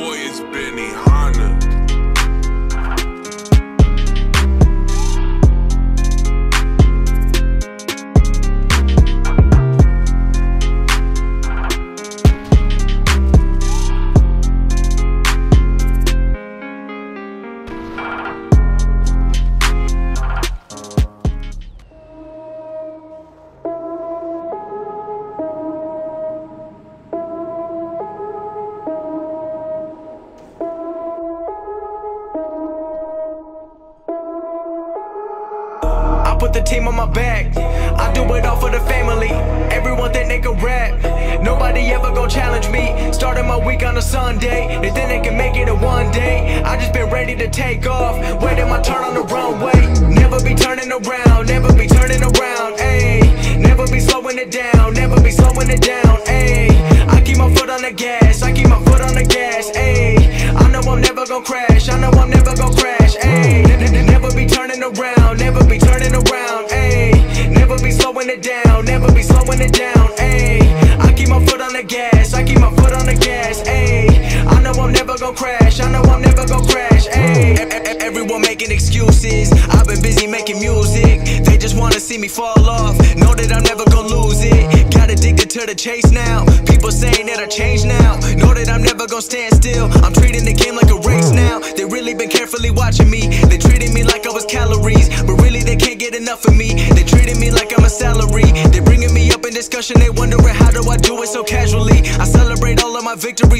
Boy, it's Benny Hanna. Put the team on my back. I do it all for the family. Everyone think they can rap. Nobody ever gon' challenge me. Starting my week on a Sunday. They think they can make it in one day. I just been ready to take off. Waiting my turn on the runway. Never be turning around. Never be turning around. Ayy. Never be slowing it down. Never be slowing it down. Ayy. I keep my foot on the gas. I keep my foot on the gas. Ayy. I know I'm never gon' crash. I know I'm never gon' crash. Around. Never be turning around. Ayy. Never be slowing it down. Never be slowing it down. Ayy. I keep my foot on the gas. I keep my foot on the gas. Ayy. I know I'm never gonna crash. I know I'm never gonna crash. Ayy. Everyone making excuses. I've been busy making music. They just wanna see me fall off. Know that I'm never gonna lose it. Got addicted to the chase now. People saying that I changed now. Know that I'm never gonna stand still. I'm treating the game like a race enough me. They treated me like I'm a salary. They bringing me up in discussion. They wondering how do I do it so casually. I celebrate all of my victories.